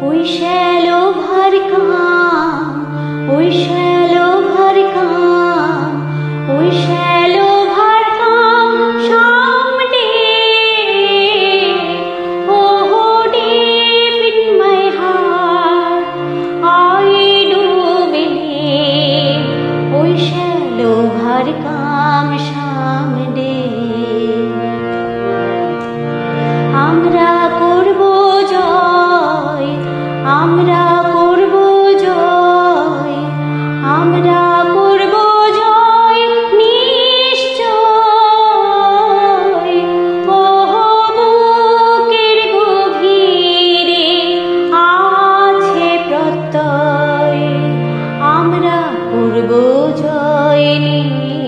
ওই শ্যালো ভার কাম ওই শ্যালো পূর্ব জয়নী।